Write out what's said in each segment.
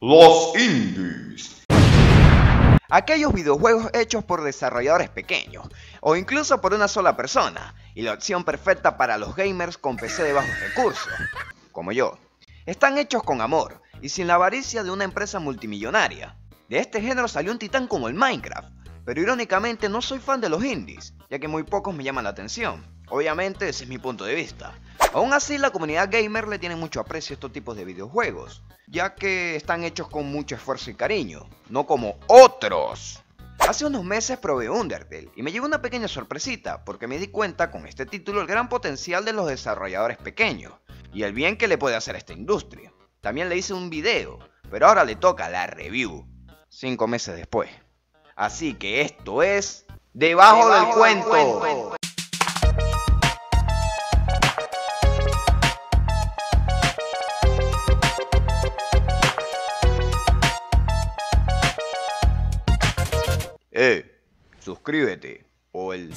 Los indies. Aquellos videojuegos hechos por desarrolladores pequeños, o incluso por una sola persona, y la opción perfecta para los gamers con PC de bajos recursos, como yo. Están hechos con amor, y sin la avaricia de una empresa multimillonaria. De este género salió un titán como el Minecraft, pero irónicamente no soy fan de los indies, ya que muy pocos me llaman la atención. Obviamente ese es mi punto de vista. Aún así la comunidad gamer le tiene mucho aprecio a estos tipos de videojuegos, ya que están hechos con mucho esfuerzo y cariño, no como otros. Hace unos meses probé Undertale y me llegó una pequeña sorpresita porque me di cuenta con este título el gran potencial de los desarrolladores pequeños y el bien que le puede hacer a esta industria. También le hice un video, pero ahora le toca la review, 5 meses después. Así que esto es Debajo, del, cuento. Eh, suscríbete o el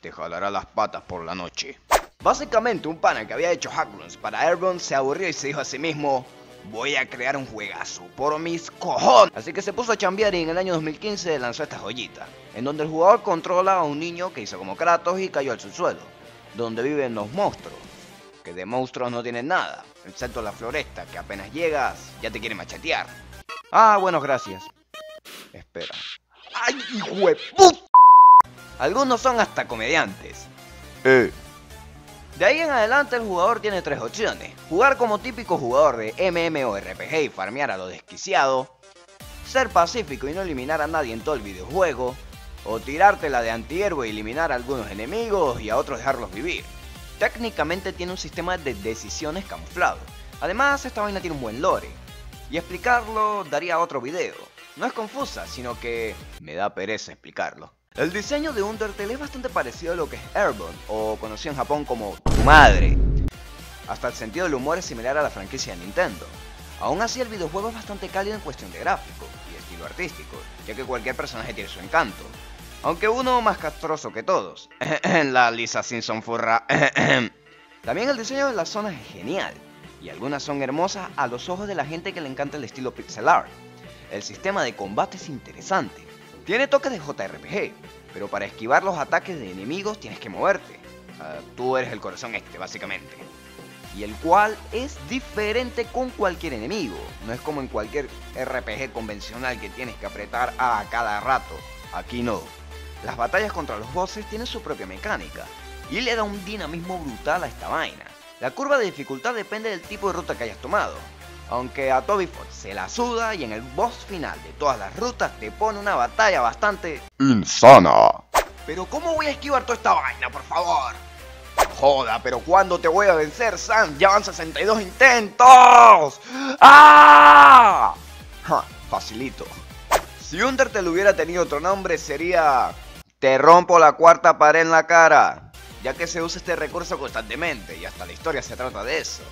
te jalará las patas por la noche. Básicamente un pana que había hecho hackruns para Airborne se aburrió y se dijo a sí mismo Voy a crear un juegazo, por mis cojones. Así que se puso a chambear y en el año 2015 lanzó esta joyita, en donde el jugador controla a un niño que hizo como Kratos y cayó al subsuelo, donde viven los monstruos, que de monstruos no tienen nada, excepto la floresta, que apenas llegas ya te quiere machetear. Ah, bueno, gracias. Espera. ¡Ay, hijo de puta! Algunos son hasta comediantes. Eh, De ahí en adelante el jugador tiene tres opciones. Jugar como típico jugador de MMORPG y farmear a lo desquiciado. Ser pacífico y no eliminar a nadie en todo el videojuego. O tirártela de antihéroe y eliminar a algunos enemigos y a otros dejarlos vivir. Técnicamente tiene un sistema de decisiones camuflado. Además esta vaina tiene un buen lore. Y explicarlo daría otro video. No es confusa, sino que me da pereza explicarlo. El diseño de Undertale es bastante parecido a lo que es Airborne, o conocido en Japón como tu madre. Hasta el sentido del humor es similar a la franquicia de Nintendo. Aún así el videojuego es bastante cálido en cuestión de gráfico y estilo artístico, ya que cualquier personaje tiene su encanto. Aunque uno más castroso que todos. la Lisa Simpson furra. También el diseño de las zonas es genial, y algunas son hermosas a los ojos de la gente que le encanta el estilo pixel art. El sistema de combate es interesante. Tiene toques de JRPG, pero para esquivar los ataques de enemigos tienes que moverte. Tú eres el corazón este, básicamente. Y el cual es diferente con cualquier enemigo. No es como en cualquier RPG convencional que tienes que apretar a cada rato. Aquí no. Las batallas contra los bosses tienen su propia mecánica. Y le da un dinamismo brutal a esta vaina. La curva de dificultad depende del tipo de ruta que hayas tomado. Aunque a Toby Fox se la suda y en el boss final de todas las rutas te pone una batalla bastante... insana. Pero ¿cómo voy a esquivar toda esta vaina, por favor? Joda, pero ¿cuándo te voy a vencer, Sam? Ya van 62 intentos. ¡Ah! Ja, facilito. Si Undertale hubiera tenido otro nombre sería... Te rompo la cuarta pared en la cara. Ya que se usa este recurso constantemente y hasta la historia se trata de eso.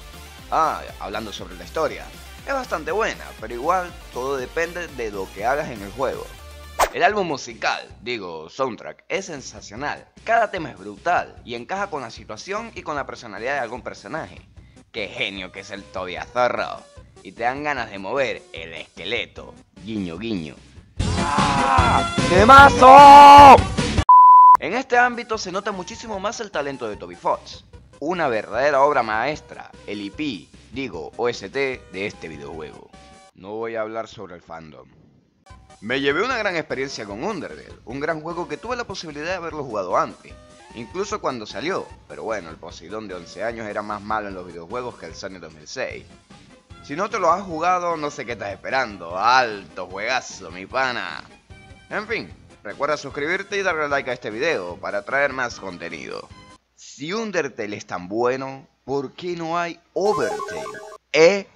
Ah, hablando sobre la historia. Es bastante buena, pero igual todo depende de lo que hagas en el juego. El álbum musical, digo, soundtrack, es sensacional. Cada tema es brutal y encaja con la situación y con la personalidad de algún personaje. Qué genio que es el Tobias Zorro. Y te dan ganas de mover el esqueleto. Guiño, guiño. ¡Ah! ¡Temazo! En este ámbito se nota muchísimo más el talento de Toby Fox. Una verdadera obra maestra, el IP, digo, OST de este videojuego. No voy a hablar sobre el fandom. Me llevé una gran experiencia con Undertale, un gran juego que tuve la posibilidad de haberlo jugado antes, incluso cuando salió, pero bueno, el Poseidón de 11 años era más malo en los videojuegos que el Sony 2006. Si no te lo has jugado, no sé qué estás esperando, alto juegazo, mi pana. En fin, recuerda suscribirte y darle like a este video para traer más contenido. Si Undertale es tan bueno, ¿por qué no hay Overtale? ¿Eh?